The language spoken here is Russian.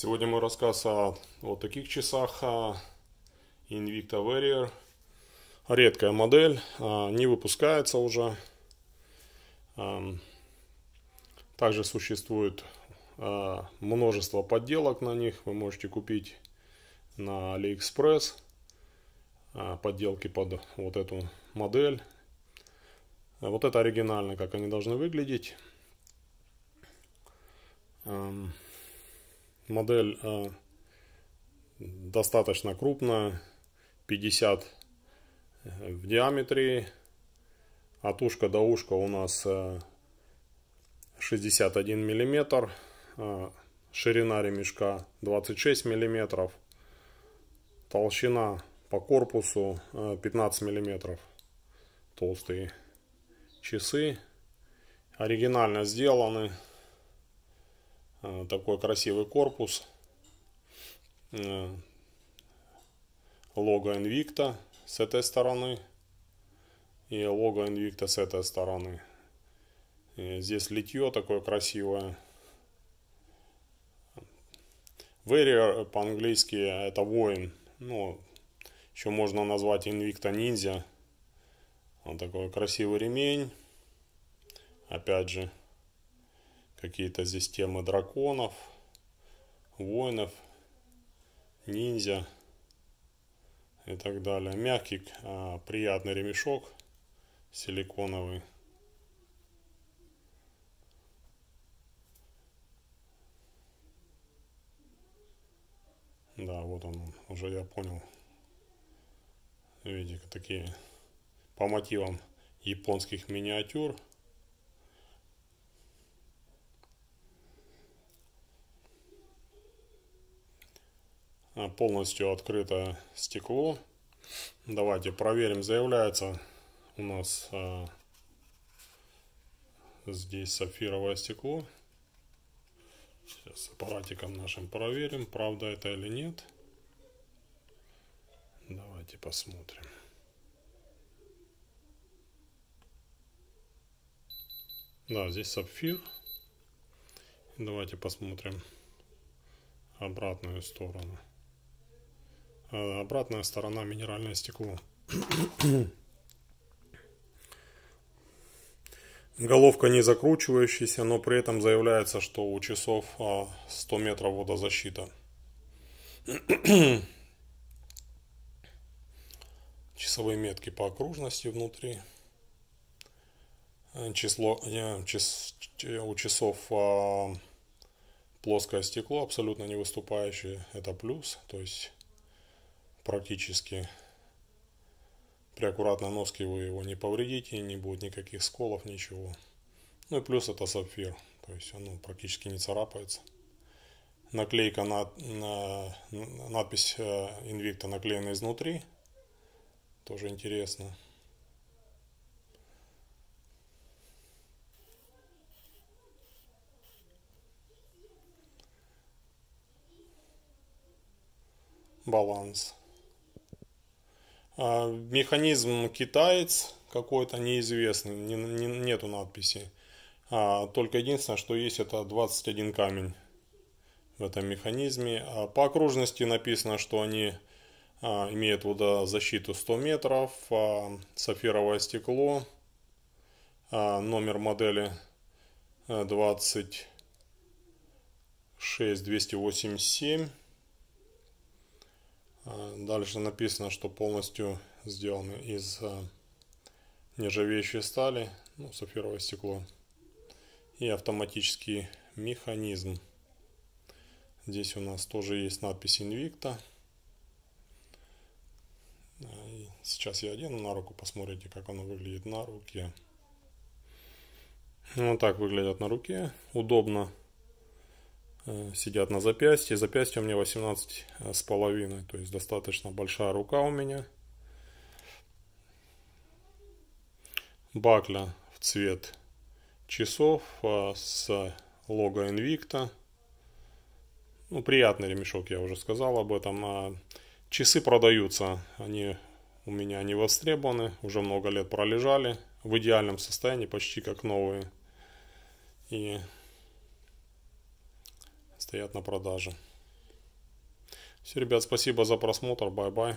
Сегодня мой рассказ о вот таких часах Invicta Warrior. Редкая модель, а, не выпускается уже. Также существует а, множество подделок на них. Вы можете купить на AliExpress а, подделки под вот эту модель. Вот это оригинально, как они должны выглядеть. Модель э, достаточно крупная, 50 э, в диаметре. От ушка до ушка у нас 61 э, миллиметр. Ширина ремешка 26 миллиметров. Толщина по корпусу 15 миллиметров. Толстые часы. Оригинально сделаны. Э, такой красивый корпус. Э, лого Invicta с этой стороны. И лого Invicta с этой стороны. И здесь литье такое красивое. Warrior по-английски это воин. Ну, еще можно назвать Invicta Ninja. Вот такой красивый ремень. Опять же, какие-то здесь темы драконов, воинов, ниндзя и так далее. Мягкий, а, приятный ремешок силиконовый. Да, вот он, уже я понял. Видите, такие по мотивам японских миниатюр. Полностью открытое стекло. Давайте проверим, заявляется у нас а, здесь сапфировое стекло. Сейчас аппаратиком нашим проверим, правда это или нет. Давайте посмотрим. Да, здесь сапфир. Давайте посмотрим обратную сторону. А обратная сторона минеральное стекло. Головка не закручивающаяся, но при этом заявляется, что у часов 100 а, метров водозащита. Часовые метки по окружности внутри. Число, час, у часов плоское стекло, абсолютно не выступающее, это плюс. То есть практически при аккуратной носке вы его не повредите, не будет никаких сколов, ничего. Ну и плюс это сапфир, то есть оно практически не царапается. Наклейка на, на надпись э, Invicta наклеена изнутри, тоже интересно. Баланс. А, механизм китаец какой-то неизвестный, не, не, нету надписи. А, только единственное, что есть, это 21 камень в этом механизме. А по окружности написано, что они а, имеют водозащиту 100 метров, а, сапфировое стекло, а, номер модели 26287. А, дальше написано, что полностью сделаны из а, нержавеющей стали, ну, сапфировое стекло. И автоматический механизм. Здесь у нас тоже есть надпись Invicta. Сейчас я одену на руку, посмотрите, как оно выглядит на руке. Вот так выглядят на руке. Удобно Э, сидят на запястье. Запястье у меня 18 э, с половиной, то есть достаточно большая рука у меня. Бакля в цвет часов э, с лого Invicta. Ну, приятный ремешок, я уже сказал об этом. А часы продаются, они у меня не востребованы, уже много лет пролежали в идеальном состоянии, почти как новые. И стоят на продаже. Все, ребят, спасибо за просмотр. Bye-bye.